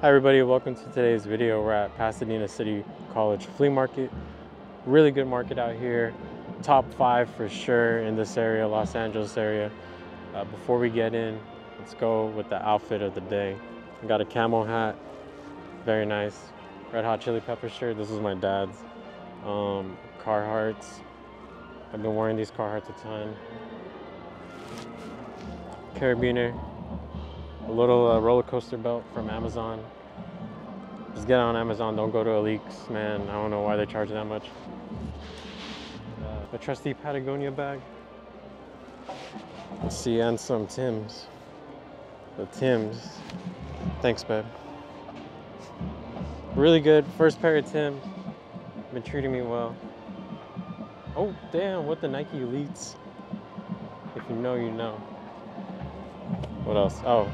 Hi everybody, welcome to today's video. We're at Pasadena City College Flea Market. Really good market out here. Top five for sure in this area, Los Angeles area. Uh, before we get in, let's go with the outfit of the day. I got a camo hat, very nice. Red Hot Chili Pepper shirt, this is my dad's. Um, Carhartts, I've been wearing these Carhartts a ton. Carabiner, a little uh, roller coaster belt from Amazon. Just get on Amazon, don't go to Aleeks, man. I don't know why they charge that much. Uh, a trusty Patagonia bag. Let's see, and some Tim's. The Tim's. Thanks, babe. Really good. First pair of Tim's. Been treating me well. Oh, damn, what the Nike Elites. If you know, you know. What else? Oh.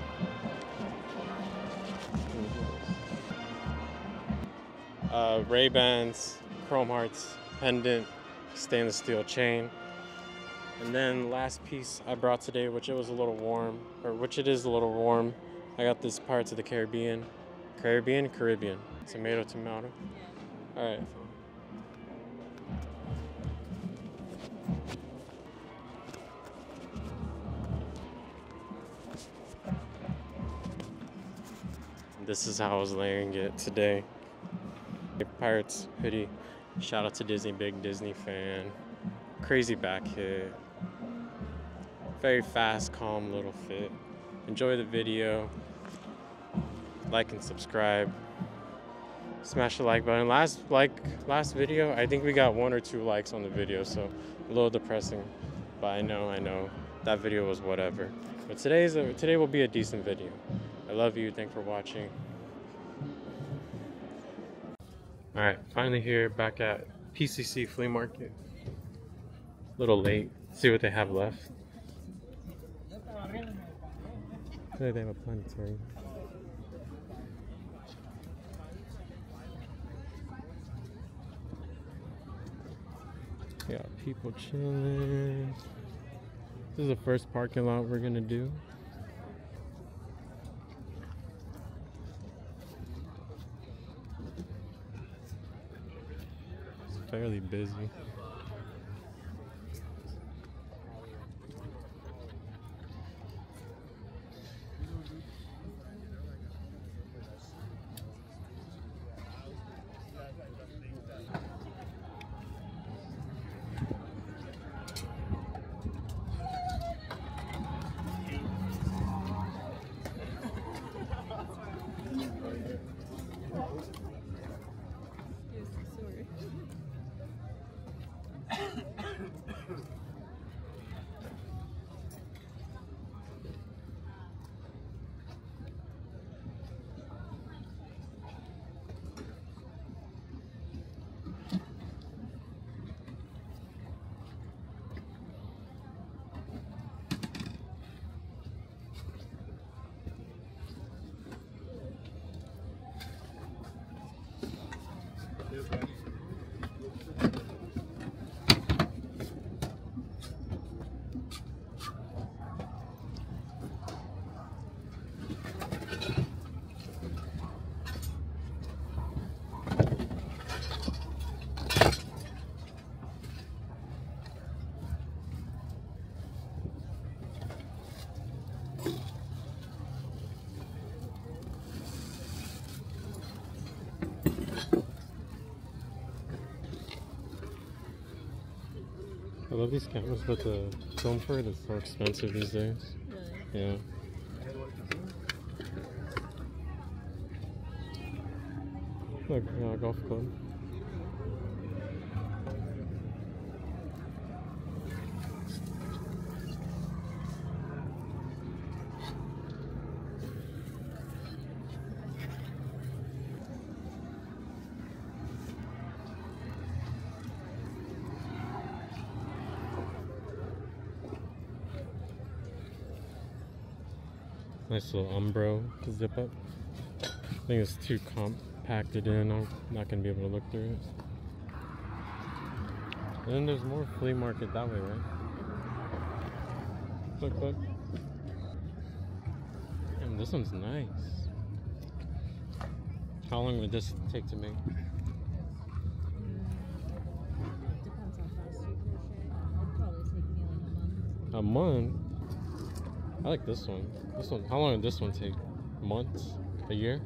Uh, Ray Bans, Chrome Hearts, pendant, stainless steel chain. And then last piece I brought today, which it was a little warm, or which it is a little warm. I got this Pirates of the Caribbean, Caribbean, Caribbean, tomato, tomato. All right. This is how I was layering it today. Pirates hoodie. Shout out to Disney, big Disney fan. Crazy back hit. Very fast, calm little fit. Enjoy the video. Like and subscribe. Smash the like button. Last like last video, I think we got one or two likes on the video, so a little depressing. But I know, I know that video was whatever. But today's a, today will be a decent video. I love you. Thanks for watching. All right, finally here back at PCC Flea Market. A little late. See what they have left. Hey, they have a planetarium. Yeah, people chilling. This is the first parking lot we're gonna do. It's fairly busy. Love these cameras, but the film for it is so expensive these days. Really? Yeah. Look, yeah, uh, golf club. Nice little Umbro to zip up. I think it's too compacted in. I'm not gonna be able to look through it. And then there's more flea market that way, right? Look, look. Damn, this one's nice. How long would this take to make? Mm, depends how you crochet. It'd probably take me like a month. I like this one. This one. How long would this one take? Months? A year?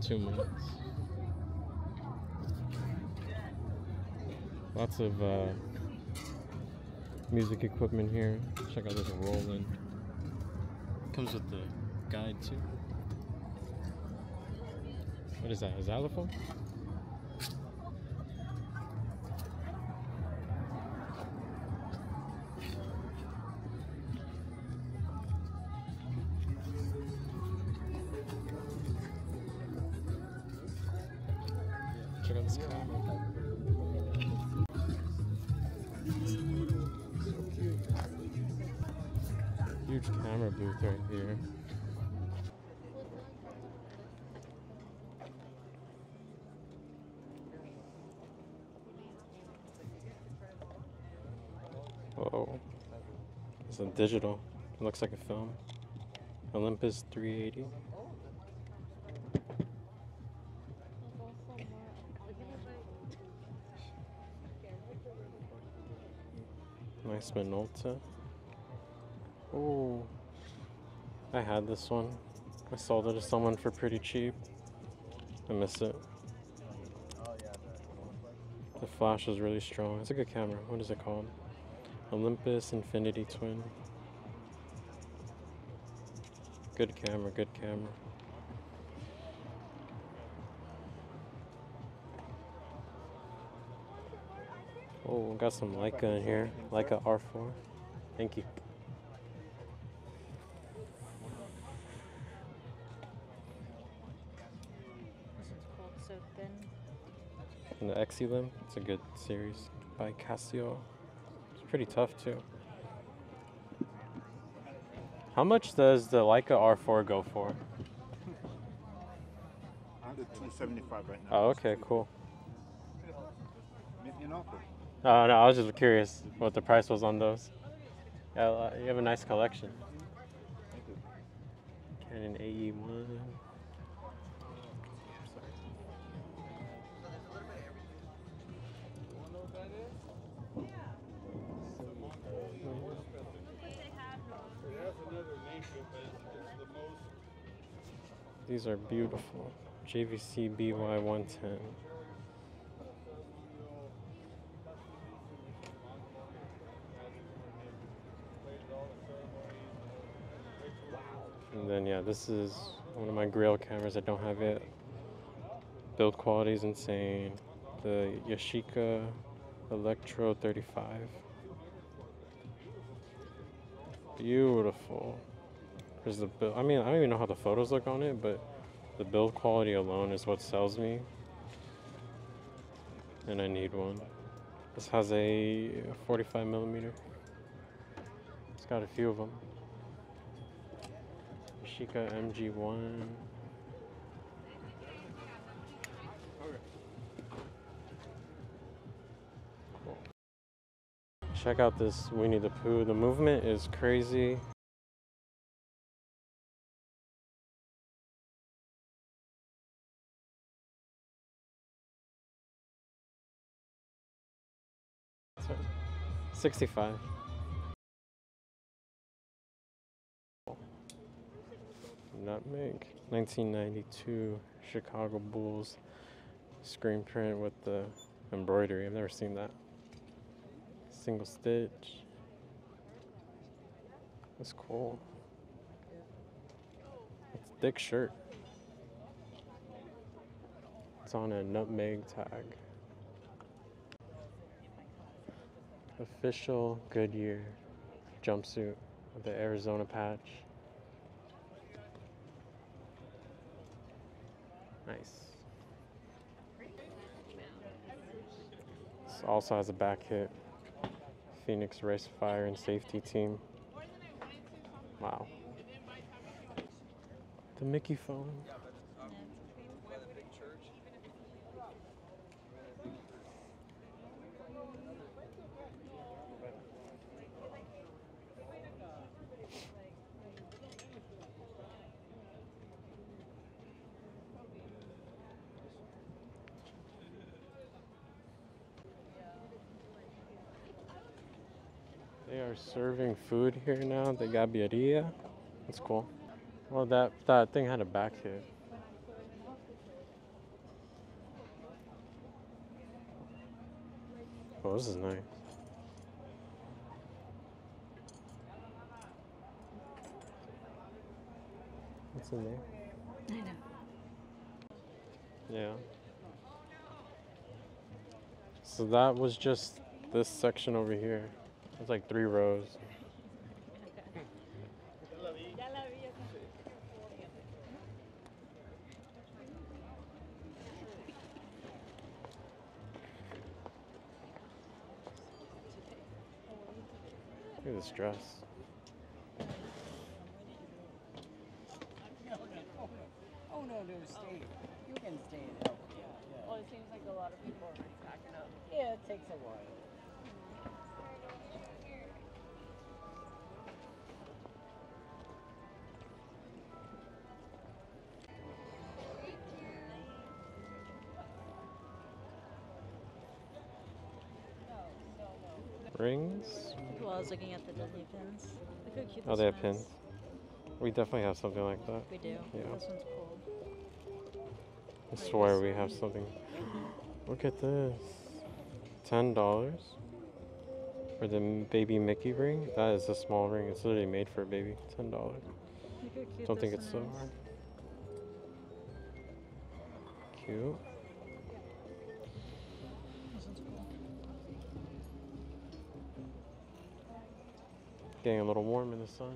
Two months. Lots of uh, music equipment here. Check out this Roland. Comes with the guide too. What is that? A xylophone? Huge camera booth right here. Whoa. It's a digital. It looks like a film. Olympus 380. Nice Minolta. Oh, I had this one. I sold it to someone for pretty cheap. I miss it. The flash is really strong. It's a good camera. What is it called? Olympus Infinity Twin. Good camera, good camera. Oh, got some Leica in here. Leica R4. Thank you. this one's called So Thin. And the Exilim. It's a good series by Casio. It's pretty tough too. How much does the Leica R4 go for? Under 275 right now. Oh, okay, cool. Oh no, I was just curious what the price was on those. Yeah, uh, you have a nice collection. Canon AE1. These are beautiful. JVC BY110. This is one of my Grail cameras I don't have it. Build quality is insane. The Yashica Electro 35. Beautiful. There's the build. I mean, I don't even know how the photos look on it, but the build quality alone is what sells me. And I need one. This has a 45 millimeter. It's got a few of them. Yashica MG1. Cool. Check out this Winnie the Pooh. The movement is crazy. So, Nutmeg. 1992 Chicago Bulls screen print with the embroidery. I've never seen that. Single stitch. That's cool. It's a thick shirt. It's on a nutmeg tag. Official Goodyear jumpsuit with the Arizona patch. Nice. This also has a back hit. Phoenix Race Fire and Safety Team. Wow. The Mickey phone. They're serving food here now. the got birria. That's cool. Well, that that thing had a back hit. Oh, this is nice. What's in there? I know. Yeah. So that was just this section over here. It's like three rows. Look at this dress. Rings? Well, I was looking at the Disney pins. Look how cute Oh, they have pins. We definitely have something like that. We do. Yeah. This one's cool. I swear we have something. Look at this. Ten dollars for the baby Mickey ring. That is a small ring. It's literally made for a baby. Ten dollars. Look how cute Don't think it's so hard. Cute. Getting a little warm in the sun.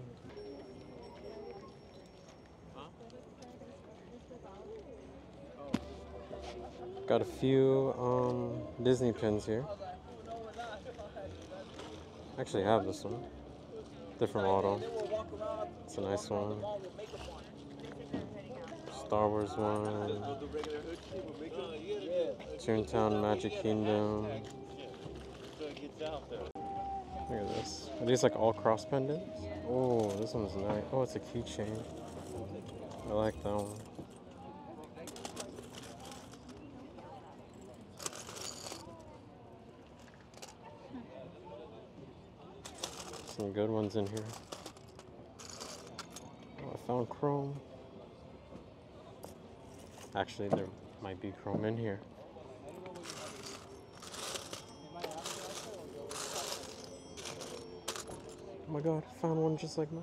Got a few um, Disney pins here. Actually, have this one. Different model. It's a nice one. Star Wars one. Toontown Magic Kingdom. Look at this. Are these like all cross pendants? Oh, this one's nice. Oh, it's a keychain. I like that one. Some good ones in here. Oh, I found chrome. Actually, there might be chrome in here. Oh my god, found one just like mine.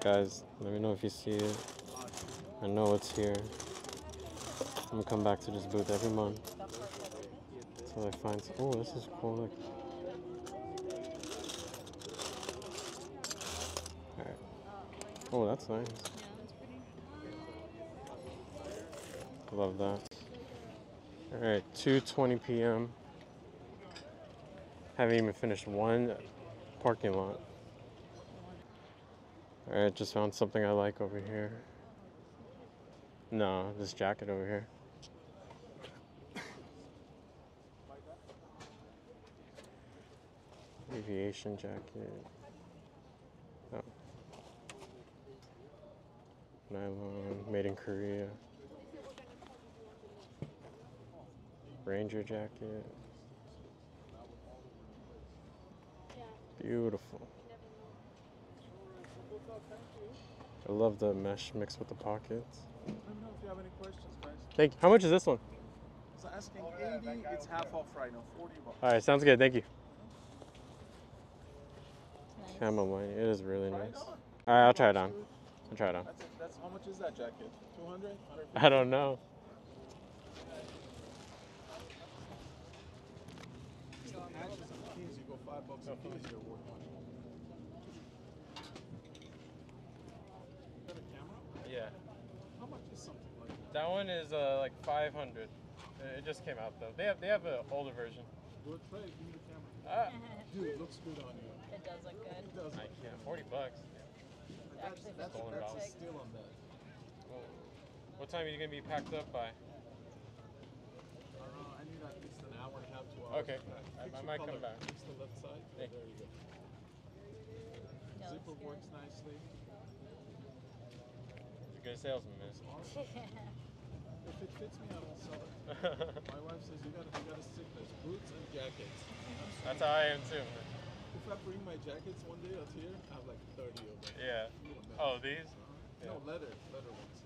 Guys, let me know if you see it. I know it's here. I'm gonna come back to this booth every month until I find. Oh, this is cool. Look. Oh, that's nice. Love that. Alright, 2:20 p.m. Haven't even finished one parking lot. Alright, just found something I like over here. No, this jacket over here. Aviation jacket. Nylon, made in Korea. Ranger jacket. Beautiful. I love the mesh mixed with the pockets. I don't know if you have any questions, guys. Thank you. How much is this one? It's asking 80, it's half off right now, 40 bucks. All right, sounds good. Thank you. Nice. Camo line. It is really nice. All right, I'll try it on. I'll try it on. That's, that's how much is that jacket? 200? 150? I don't know. Patches and keys, you go five bucks a piece, you're worth money. Got a camera? Yeah. How much is something like that? That one is uh, like 500. It just came out though. They have they have an older version. Go try give me the camera. Uh, Dude, it looks good on you. It does look good. It does. I can't. 40 bucks. But Actually, that's, that's, Stolen that's a dollars. steal on that. Well, what time are you gonna be packed up by? I don't I need at least an hour and a half, two hours. Okay. Fix I- I your might come back. Fix the left side. Thank there you go. Yeah, Zipper looks good. works a good salesman, miss. If it fits me, I don't sell it. My wife says you gotta, you gotta stick this. Boots and jackets. That's how I am too. man. If I bring my jackets one day out here, I have like 30 of them. Yeah. You know, Oh, these? Uh-huh. No, yeah. leather, leather ones.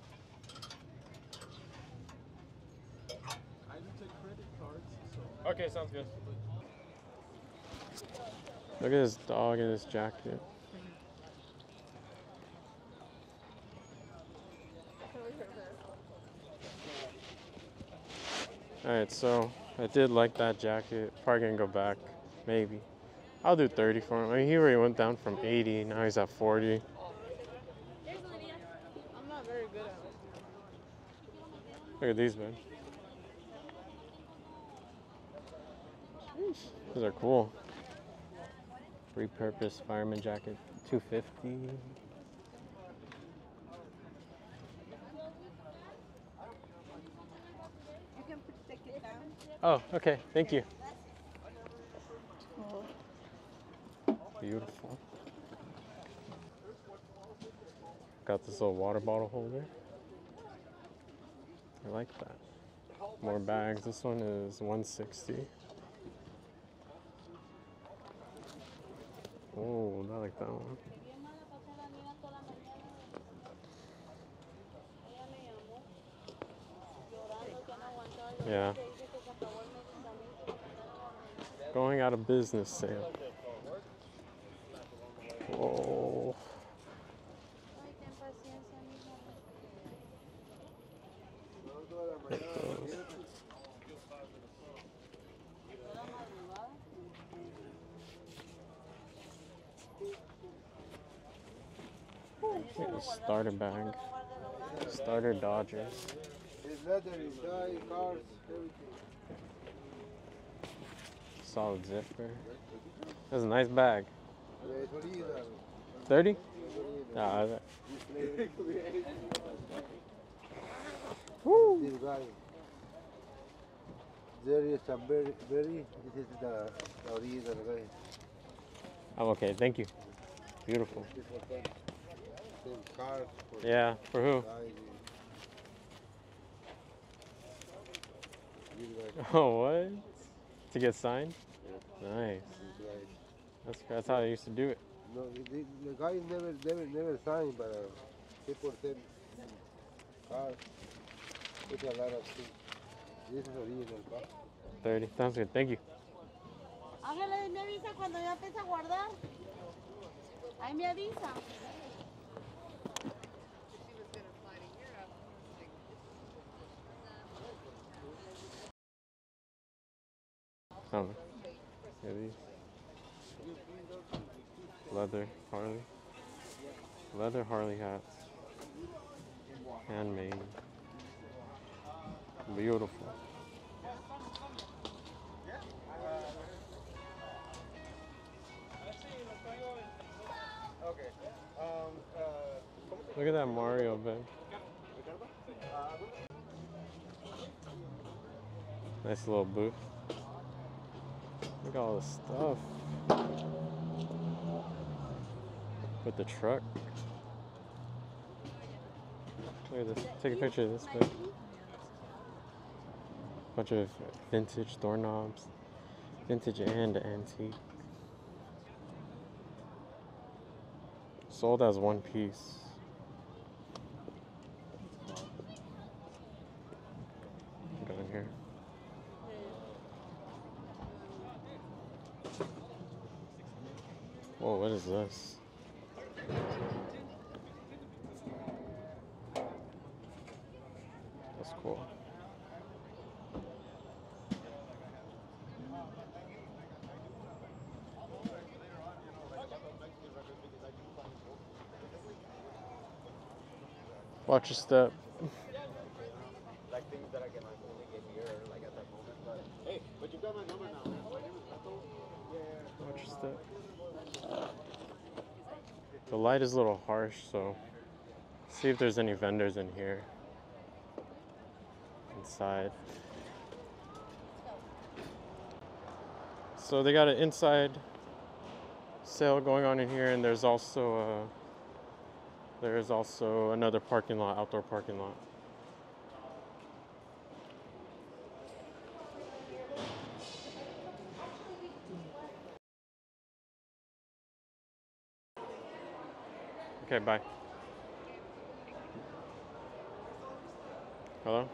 I do take credit cards, so. Okay, sounds good. Look at this dog in this jacket. Alright, so I did like that jacket. Probably gonna go back. Maybe. I'll do 30 for him. I mean, he already went down from 80. Now he's at 40. I'm not very good at it. Look at these, man. These are cool. Repurposed fireman jacket, 250. You can put, take down. Oh, okay. Thank you. Beautiful. Got this little water bottle holder. I like that. More bags. This one is 160. Oh, I like that one. Yeah. Going out of business sale. A starter bag. Starter Dodgers. Solid zipper. That's a nice bag. Yeah, it's original. 30? It's original. Nah, that- Woo. This guy. There is a berry, berry. This is the, the original guy. I'm okay, thank you. Beautiful. This was done. Same cars for Yeah, for who? guys. This guy, Oh, what? To get signed? Nice. This guy. That's, that's how I used to do it. No, the, the the guy never, never, never signed, but uh, people send cars. It's a lot of things. This is original car. 30. Sounds good, thank you. Ángela, me avisa cuando ya empiece a guardar. Ahí me avisa. I don't know. Leather Harley. Leather Harley hats. Handmade. Beautiful. Look at that Mario bed. Nice little booth. Look at all the stuff. With the truck. Look at this. Take a picture of this. Bunch of vintage doorknobs. Vintage and antique. Sold as one piece. Go in here. Whoa, what is this? That's cool. Watch your step. Like things that I can like only get here, like at that moment. But hey, but you got my number now. man. My name is Beto. Step. Uh, the light is a little harsh, so see if there's any vendors in here. Inside. So they got an inside sale going on in here, and there's also There is also another parking lot, outdoor parking lot. Okay, bye. Hello?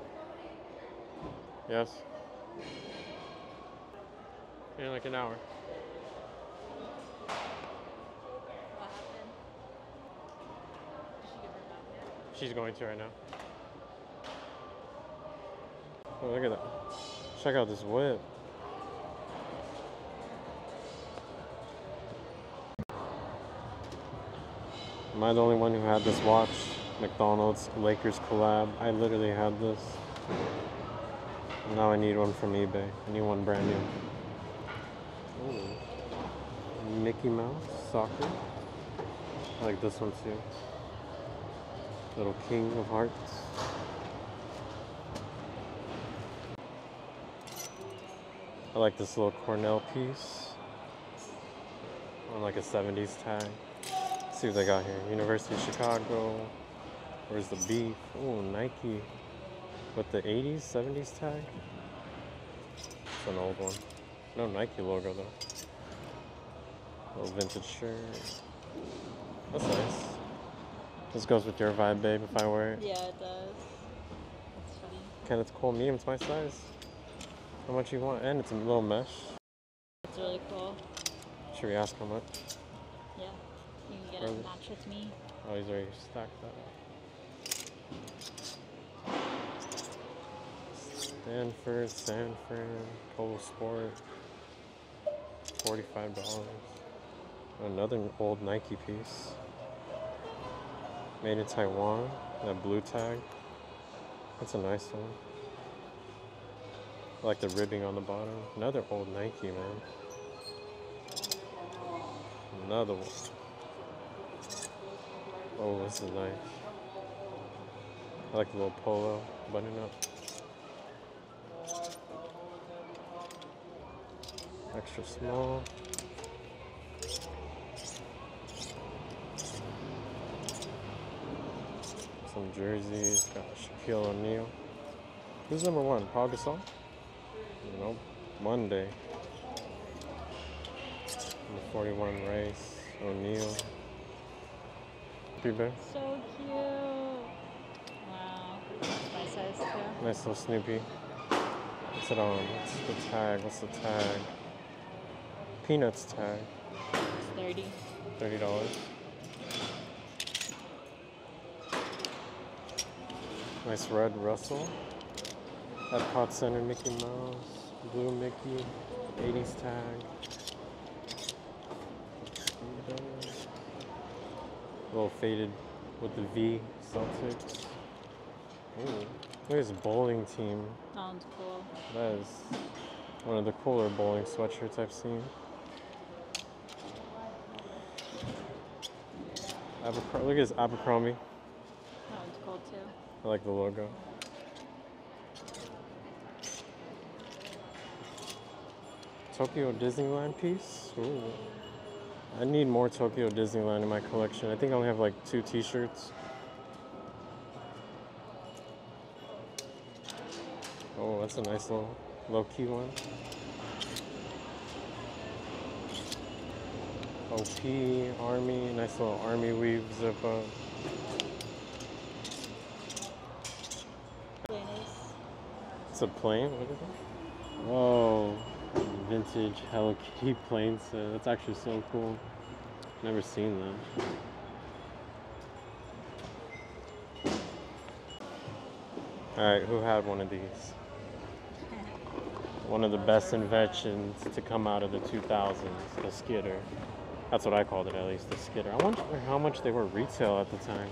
Yes? In like an hour. What happened? Did she give her back yet? She's going to right now. Oh, look at that. Check out this whip. Am I the only one who had this watch? McDonald's Lakers collab. I literally had this. Now I need one from eBay. I need one brand new. Ooh. Mickey Mouse soccer. I like this one too. Little King of Hearts. I like this little Cornell piece on like a 70s tag. Let's see what they got here. University of Chicago. Where's the beef? Oh, Nike. With the 80s, 70s tag? It's an old one. No Nike logo though. Little vintage shirt. That's nice. This goes with your vibe, babe, if I wear it. Yeah, it does. That's funny. Ken, it's cool. Medium's my size. How much you want? And it's a little mesh. It's really cool. Should we ask how much? Yeah. You can get a it? match with me. Oh, he's already stacked that up. Stanford, San Fran, Polo Sport. Forty-five dollars. Another old Nike piece. Made in Taiwan. That blue tag. That's a nice one. I like the ribbing on the bottom. Another old Nike, man. Another one. Oh, this is nice. I like the little polo button up. Extra small. jerseys. Got Shaquille O'Neal. Who's number one? Paul Gasol? Monday. The 41 race. O'Neal. Peter. So cute. Wow. My size too. Nice little Snoopy. What's it on? What's the tag? What's the tag? Peanuts tag. It's 30 $30. Nice red Russell. Epcot Center Mickey Mouse. Blue Mickey. 80s tag. A little faded with the V Celtics. Ooh, look at this bowling team. Sounds cool. That is one of the cooler bowling sweatshirts I've seen. Abercrombie, look at this Abercrombie. That one's cool too. I like the logo. Tokyo Disneyland piece. Ooh. I need more Tokyo Disneyland in my collection. I think I only have like two T-shirts. Oh, that's a nice little low-key one. Oh, OP, Army, nice little Army weave zip up. Uh, Really nice. It's a plane? What is? Oh, vintage Hello Kitty plane set. That's actually so cool. Never seen that. Alright, who had one of these? One of the best inventions to come out of the 2000s, the skidder. That's what I called it at least, the skidder. I wonder how much they were retail at the time.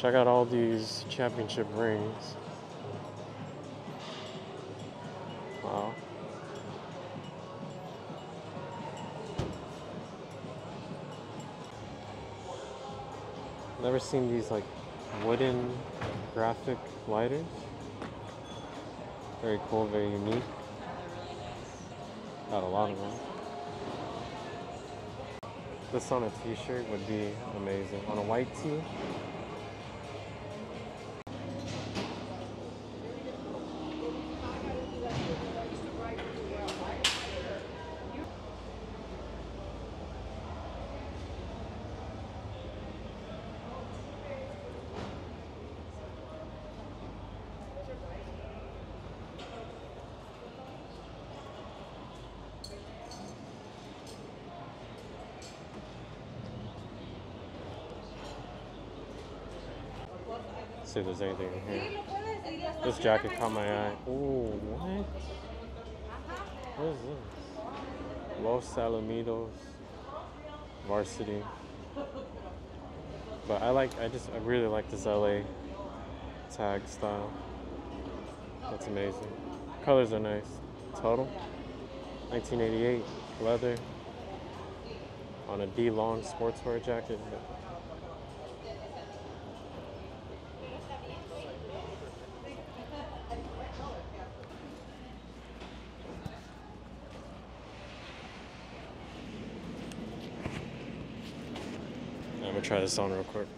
Check out all these championship rings. Wow. Never seen these like wooden graphic lighters. Very cool, very unique. Got a lot of them. This on a t-shirt would be amazing. On a white tee. See if there's anything in here. This jacket caught my eye. Ooh, what? What is this? Los Alamitos varsity. But I like, I just, I really like this LA tag style. That's amazing. Colors are nice. Total 1988 leather on a DeLong sportswear jacket. Try this on real quick.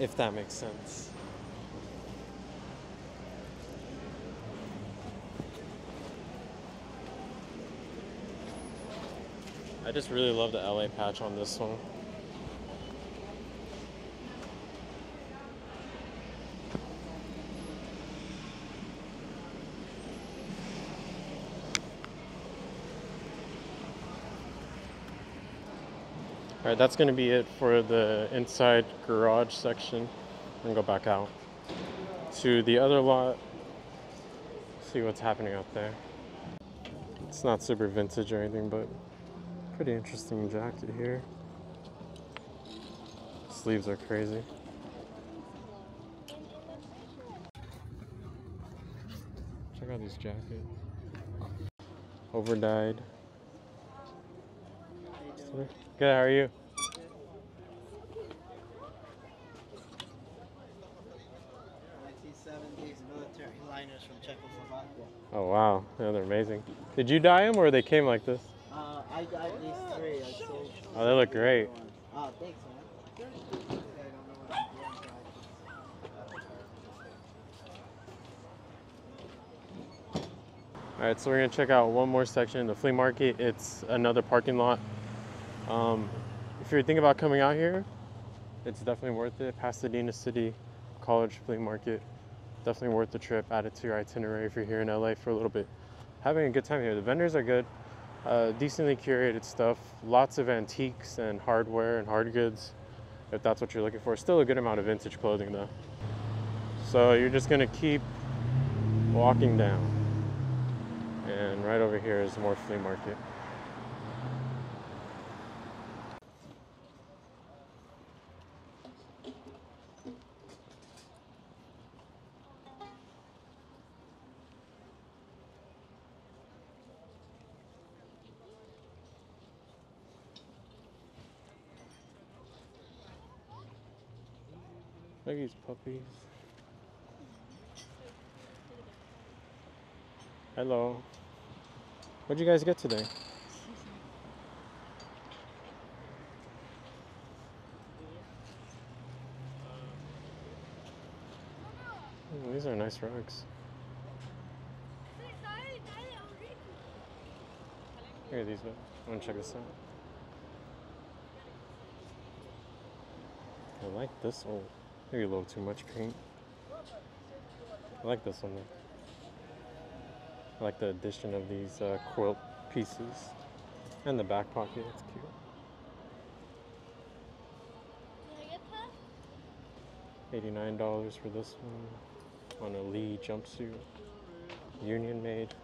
If that makes sense. I just really love the LA patch on this one. All right, that's gonna be it for the inside garage section. And go back out to the other lot. See what's happening out there. It's not super vintage or anything, but pretty interesting jacket here. Sleeves are crazy. Check out this jacket. Overdyed. Good, how are you? 1970s military liners from Czechoslovakia. Oh wow, yeah, they're amazing. Did you dye them or they came like this? Uh, I got these three. I. Oh, they look great. Oh, thanks, man. I don't know what I'm doing, so All right, so we're gonna check out one more section, in the flea market. It's another parking lot. Um, if you're thinking about coming out here, it's definitely worth it. Pasadena City College Flea Market, definitely worth the trip. Add it to your itinerary if you're here in LA for a little bit. Having a good time here. The vendors are good, uh, decently curated stuff. Lots of antiques and hardware and hard goods, if that's what you're looking for. Still a good amount of vintage clothing though. So you're just gonna keep walking down. And right over here is more flea market. These puppies. Hello. What'd you guys get today? Oh, these are nice rugs. Here, these. Uh, I want to check this out. I like this one. Maybe a little too much paint. I like this one though. I like the addition of these uh, quilt pieces. And the back pocket, it's cute. $89 for this one on a Lee jumpsuit. Union made.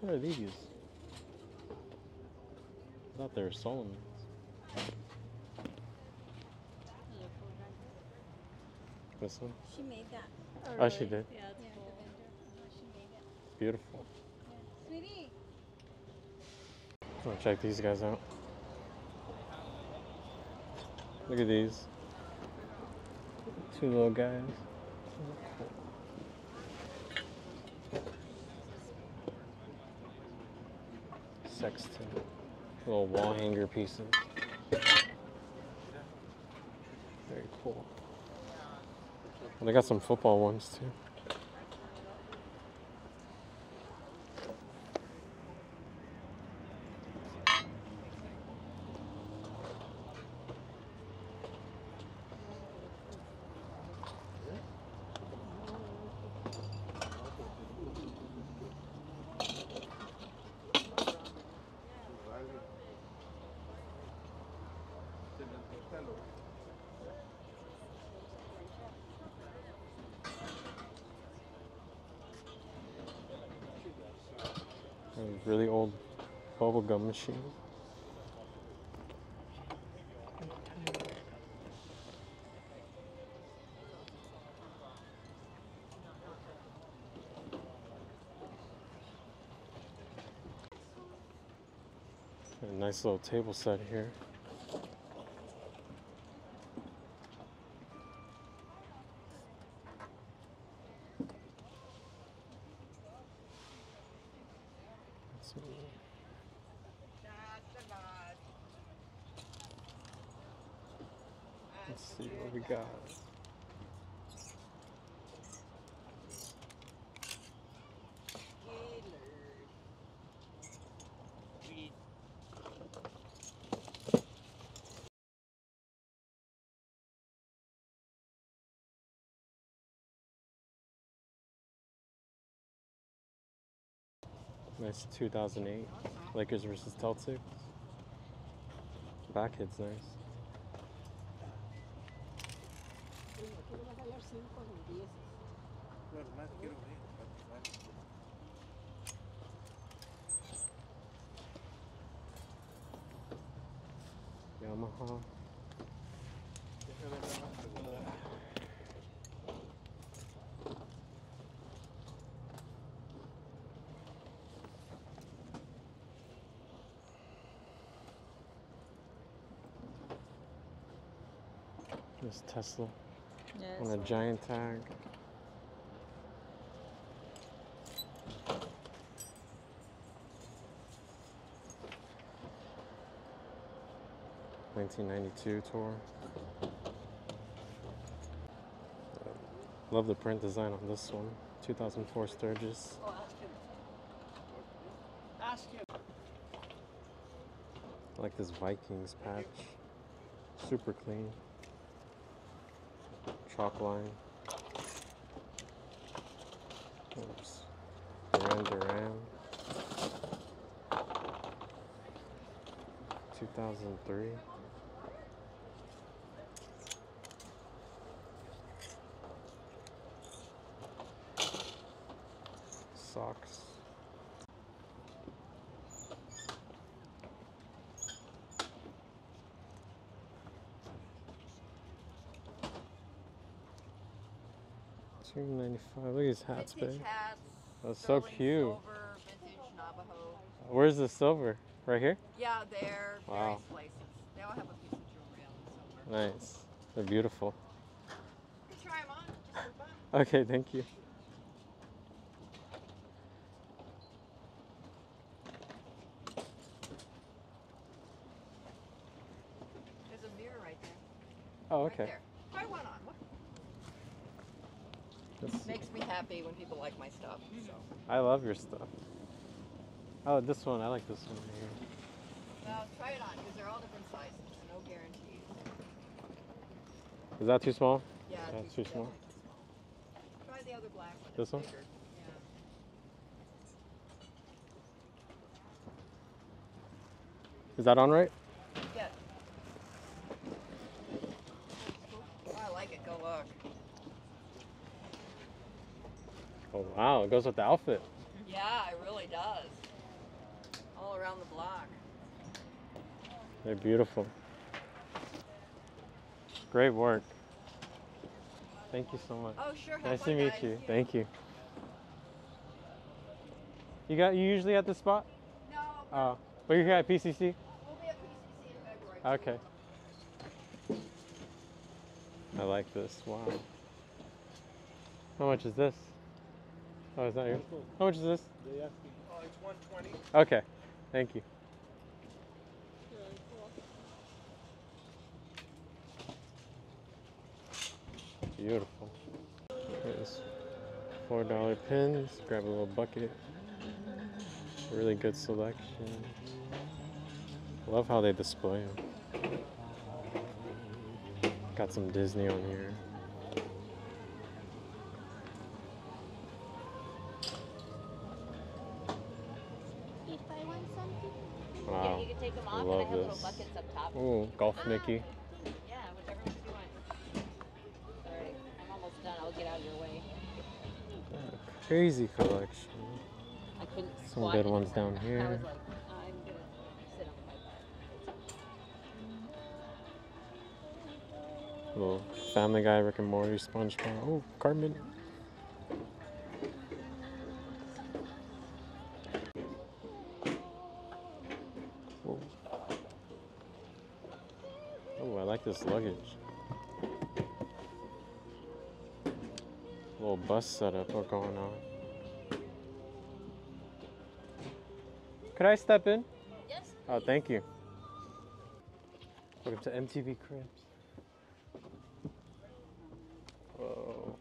What are these? I thought they were Solomon's. This one? She made that. Oh, oh she did. Yeah, it's Yeah, cool. the vendor. She made it. Beautiful. Sweetie. Wanna check these guys out? Look at these. Two little guys. Sexton. Little wall hanger pieces. Very cool. And they got some football ones too. A really old bubble gum machine. Nice little table set here. Let's see. Let's see what we got. Nice 2008 Lakers versus Celtics. Back hit's nice. Yamaha. This Tesla on a giant tag. Nineteen ninety two tour. Love the print design on this one. 2004 Sturgis. Oh, ask him. Ask him. I like this Vikings patch. Super clean. Chalk line. Oops. Duran Duran. 2003. Two ninety five. Look at his hats, vintage babe. hats. That's so cute. Silver, vintage Navajo. Where's the silver? Right here? Yeah, they're Wow. places. They all have a piece of jewelry on them somewhere. Nice. They're beautiful. You can try them on just for fun. Okay, thank you. There's a mirror right there. Oh, Right okay. there. Try one on. What? Let's see. Makes me happy when people like my stuff. So. I love your stuff. Oh, this one. I like this one here. Well, try it on because they're all different sizes. No guarantees. Is that too small? Yeah, That's too too small. Try the other black one. This it's one? bigger. Yeah. Is that on right? Yeah. Oh, I like it. Go look. Oh wow, it goes with the outfit. Yeah, it really does. All around the block. They're beautiful. Great work. Thank you so much. Oh, sure. Nice to meet guys. you. Yeah. Thank you. You got you usually at the spot? No, Oh, but you're here at PCC? we'll be at PCC in February. Okay. I like this. Wow. How much is this? Oh, is that yours? How much is this? Oh, it's 120. Okay. Thank you. Beautiful. There's four dollar pins. Grab a little bucket. Really good selection. Love how they display them. Got some Disney on here. I love this. buckets up top. Ooh, Golf oh, Mickey. Yeah, whichever one you want. Alright, I'm almost done. I'll get out of your way. Crazy collection. I couldn't Some good ones the down here. was like, I'm gonna sit on my. Little Family Guy, Rick and Morty, SpongeBob. Oh, Cartman. Whoa. Oh, I like this luggage. Little bus setup going on. Could I step in? Yes. Oh, thank you. Welcome to MTV Cribs. Whoa.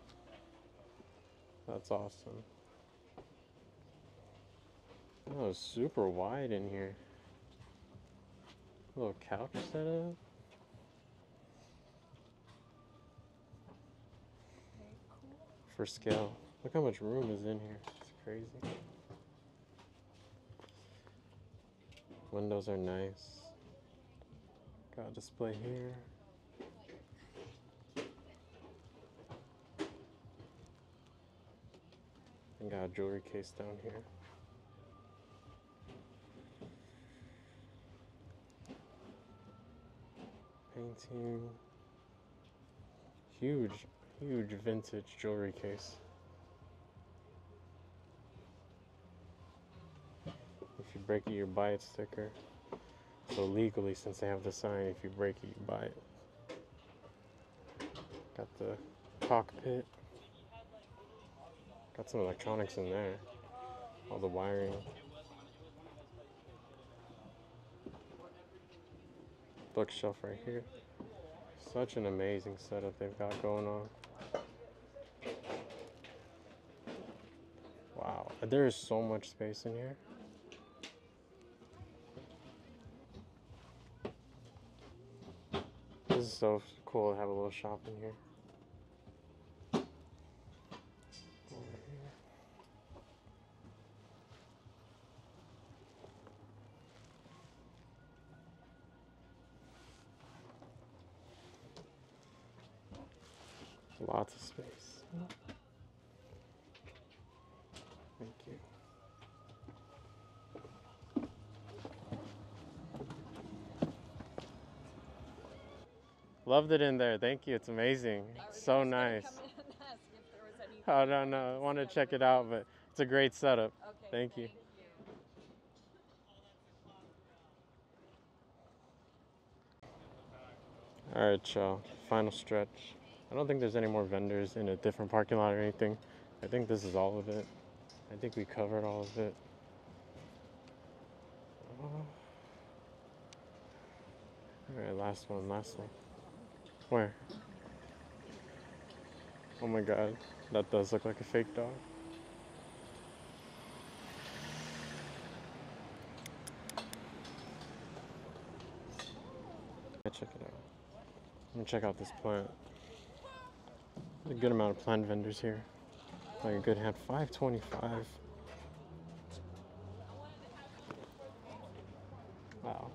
That's awesome. Oh, it's super wide in here. Little couch setup. For scale. Look how much room is in here. It's crazy. Windows are nice. Got a display here. And got a jewelry case down here. Painting. Huge, huge vintage jewelry case. If you break it, you buy it sticker. So legally, since they have the sign, if you break it, you buy it. Got the cockpit. Got some electronics in there. All the wiring. Bookshelf right here. Such an amazing setup they've got going on. Wow, there is so much space in here. This is so cool to have a little shop in here. Over here. Lots of space. Thank you. Loved it in there. Thank you. It's amazing. So nice. I don't know. I want to check it out, but it's a great setup. Thank you. All right, y'all. Final stretch. I don't think there's any more vendors in a different parking lot or anything. I think this is all of it. I think we covered all of it. Uh, all right, last one, last one. Where? Oh my god, that does look like a fake dog. Check it out. Let me check out this plant. A good amount of plant vendors here. Like a good hand, 525. Wow.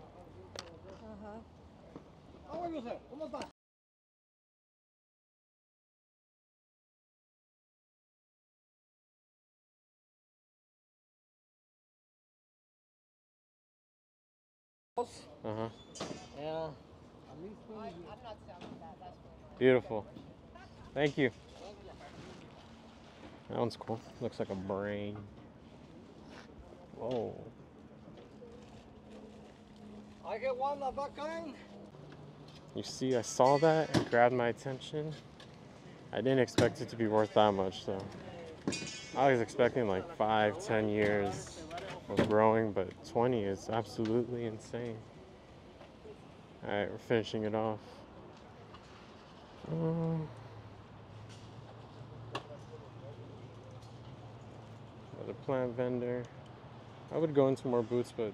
Uh huh. Yeah. Beautiful. Thank you. That one's cool. Looks like a brain. Whoa. I get one of that kind. You see, I saw that. It grabbed my attention. I didn't expect it to be worth that much, though. I was expecting like five, ten years of growing, but 20 is absolutely insane. Alright, we're finishing it off. Um, another plant vendor. I would go into more booths, but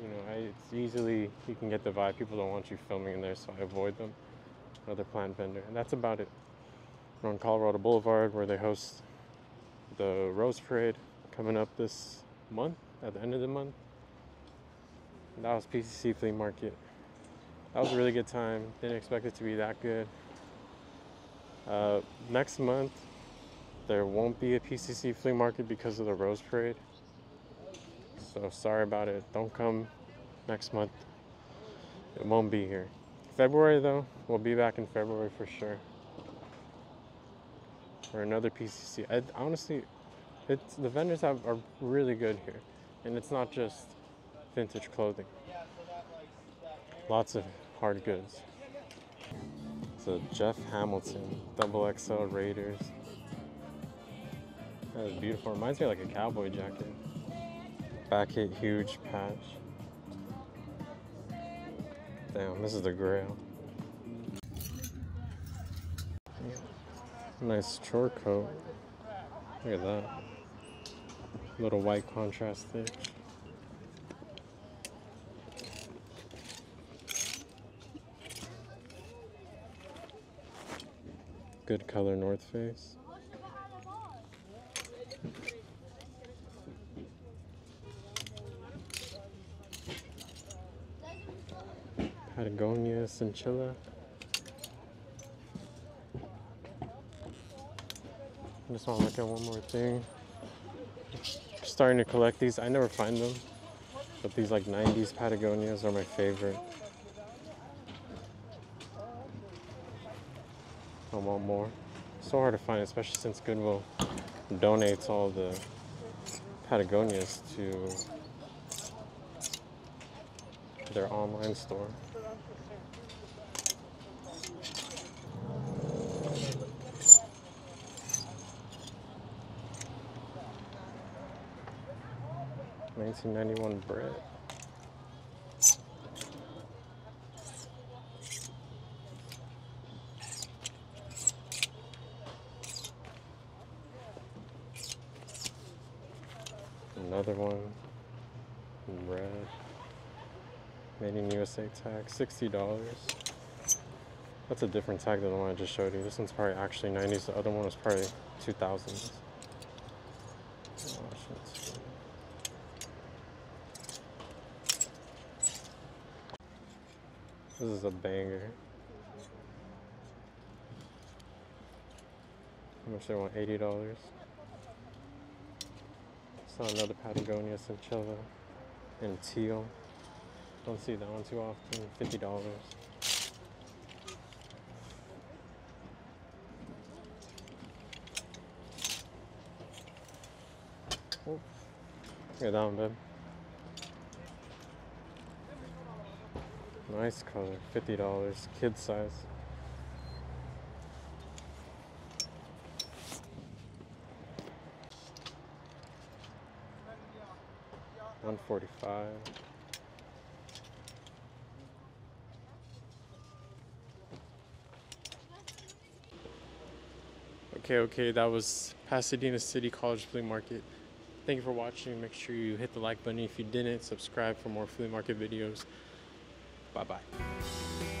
you know, I, it's easily you can get the vibe. People don't want you filming in there, so I avoid them. Another plant vendor, and that's about it. We're on Colorado Boulevard, where they host the Rose Parade coming up this month, at the end of the month. And that was PCC Flea Market. That was a really good time. Didn't expect it to be that good. Uh, next month, there won't be a PCC Flea Market because of the Rose Parade. So sorry about it. Don't come next month. It won't be here. February though, we'll be back in February for sure. For another PCC. I, honestly, it's the vendors have are really good here, and it's not just vintage clothing. Lots of hard goods. So Jeff Hamilton, double XL Raiders. That is beautiful. Reminds me of like a cowboy jacket. Back hit huge patch. Damn, this is the grail. Nice chore coat. Look at that. Little white contrast stitch. Good color North Face. Patagonia Synchilla. I just want to look at one more thing. Starting to collect these. I never find them, but these like 90s Patagonias are my favorite. Want more. So hard to find, especially since Goodwill donates all the Patagonias to their online store. Nineteen ninety one Brit. Another one in red. Made in USA tag, $60. That's a different tag than the one I just showed you. This one's probably actually 90s. The other one was probably 2000s. This is a banger. How much they want? $80. Saw another Patagonia Synchilla in teal. Don't see that one too often. Fifty dollars. Oh, look at babe. Nice color. Fifty dollars. Kid size. One forty-five. Okay, okay, that was Pasadena City College Flea Market. Thank you for watching. Make sure you hit the like button if you didn't. Subscribe for more flea market videos. Bye bye.